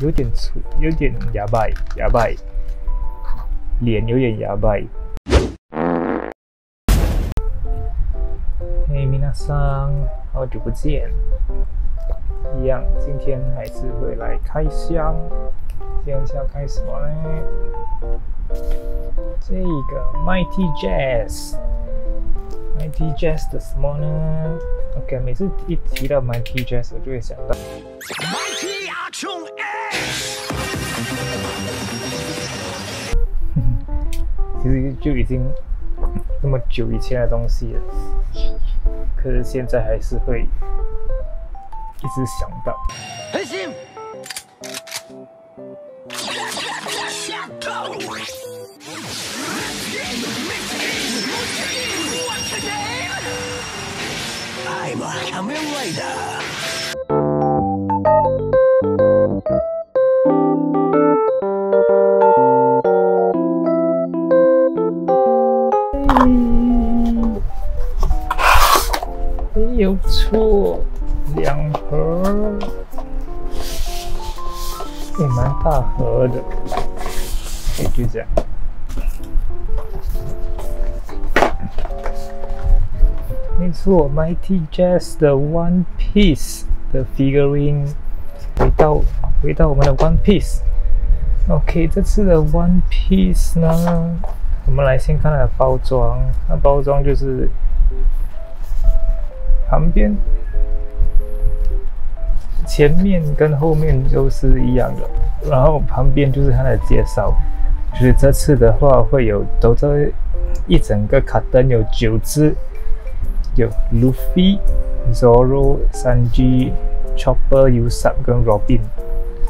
有点粗，有点哑巴，哑巴，脸有点哑巴。嘿，米娜桑，好久不见。一样，今天还是会来开箱。今天是要开什么呢？这个 Mighty Jazz，Mighty Jazz 的什么呢？OK，每次一提到 Mighty Jazz，我就会想到。其实就已经那么久以前的东西了，可是现在还是会一直想到。I'm a Kamen Rider. 没错，两盒，也蛮大盒的，就这样。没错，Mighty Jazz 的 One Piece 的 figurine 回到回到我们的 One Piece。OK，这次的 One Piece 呢，我们来先看它的包装，那包装就是。旁边、前面跟后面都是一样的，然后旁边就是它的介绍。就是这次的话会有都在一整个卡灯有九只，有 Luffy、Zoro、三 G、Chopper、Usopp 跟 Robin，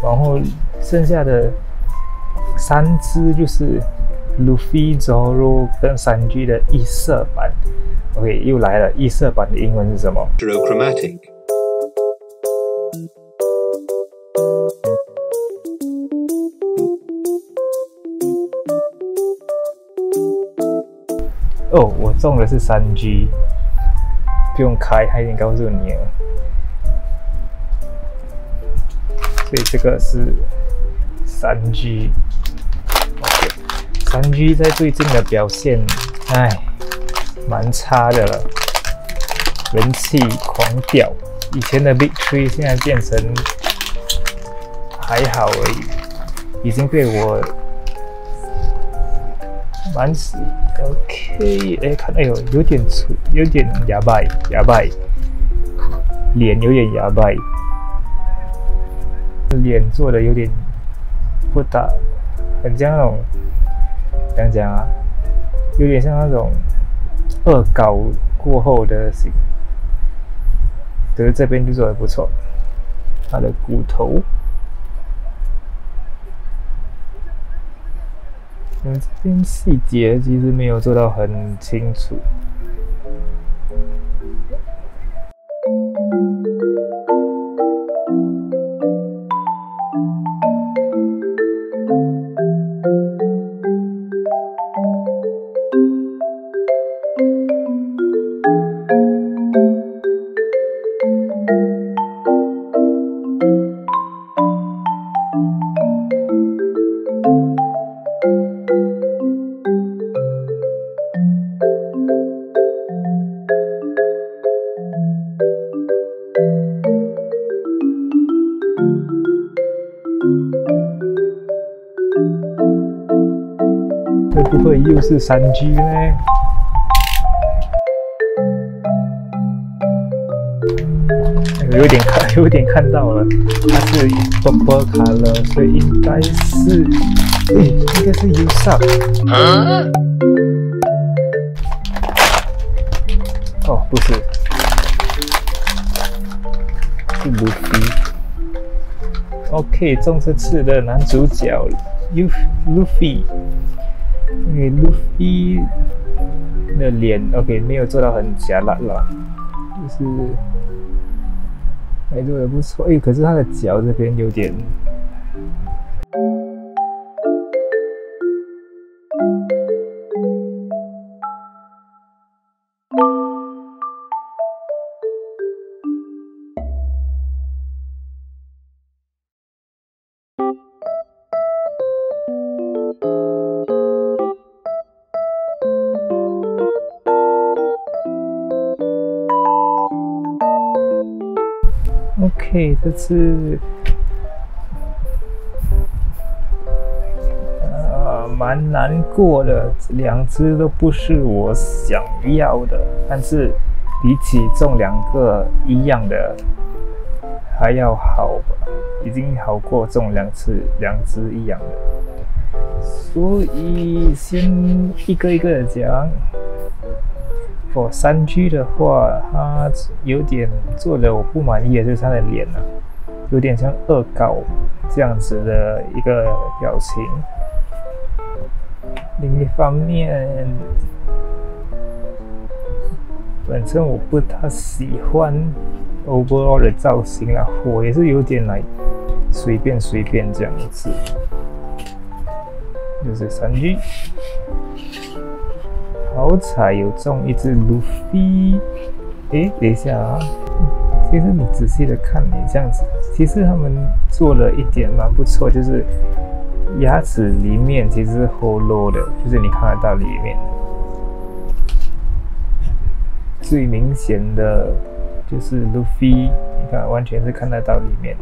然后剩下的三只就是 Luffy、Zoro 跟三 G 的异色版。OK，又来了。异色版的英文是什么？Chromatic。哦，我中的是三 G，不用开，他已经告诉你了。所以这个是三 G。三 G 在最近的表现，唉。蛮差的了，人气狂掉。以前的 Big Three 现在变成还好而已，已经被我蛮死。OK，哎看，哎呦，有点粗，有点哑巴，哑巴，脸有点哑巴，脸做的有点不大，很像那种怎样讲啊？有点像那种。恶搞过后的型，可是这边就做的不错。它的骨头，嗯，这边细节其实没有做到很清楚。会又是三 G 呢？有点看，有点看到了，它是波波卡了，所以应该是，哎，应该是 U 上。哦，不是，是卢比。OK，中这次的男主角 U Luffy。因为 Luffy 的脸 OK 没有做到很假辣了，就是还做的不错。哎，可是他的脚这边有点。OK，这次呃蛮难过的，两只都不是我想要的，但是比起中两个一样的还要好吧，已经好过中两次两只一样的，所以先一个一个的讲。哦，三 G 的话，它有点做的我不满意的，就是它的脸啊，有点像恶搞这样子的一个表情。另一方面，本身我不太喜欢 overall 的造型啦，我也是有点来随便随便这样子，就是三 G。好彩有中一只卢菲，诶，等一下啊，其实你仔细的看，你这样子，其实他们做了一点蛮不错，就是牙齿里面其实是 hollow 的，就是你看得到里面。最明显的就是卢菲，你看完全是看得到里面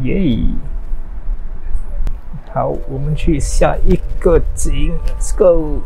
的，耶！好，我们去下一个景，Let's go。